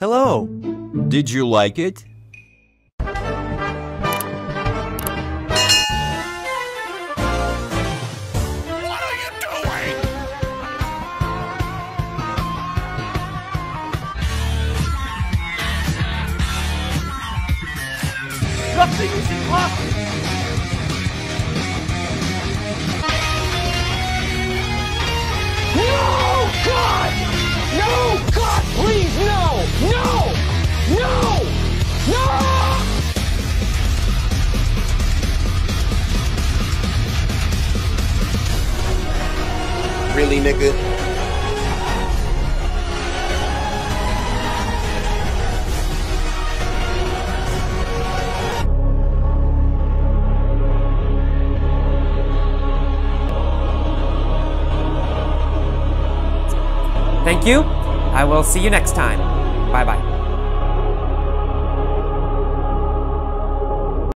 Hello. Did you like it? What are you doing? Nothing is impossible! Really, nigga? Thank you. I will see you next time. Bye bye.